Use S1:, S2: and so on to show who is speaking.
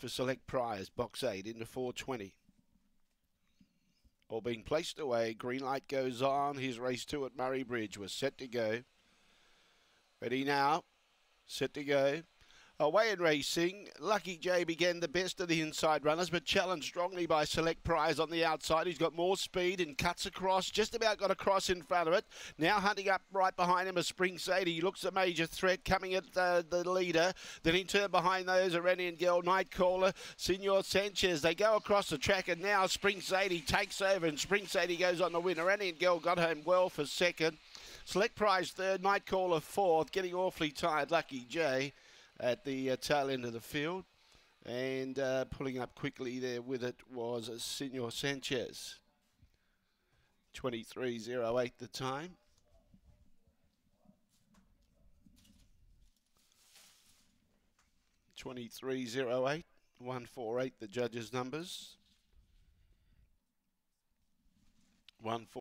S1: for Select Prize, box 8 into 420. All being placed away. Green light goes on. Here's race two at Murray Bridge. We're set to go. Ready now. Set to go. Away in racing, Lucky J began the best of the inside runners, but challenged strongly by Select Prize on the outside. He's got more speed and cuts across, just about got across in front of it. Now hunting up right behind him is Spring Sadie. He looks a major threat coming at the leader. Then in turn behind those, Iranian Girl, Nightcaller, Senor Sanchez. They go across the track, and now Spring Sadie takes over, and Spring Sadie goes on the win. Iranian Girl got home well for second. Select Prize third, Nightcaller fourth, getting awfully tired. Lucky J at the uh, tail end of the field. And uh, pulling up quickly there with it was Senor Sanchez. 23.08 the time. Twenty-three zero eight one four eight. The judges' numbers. One four.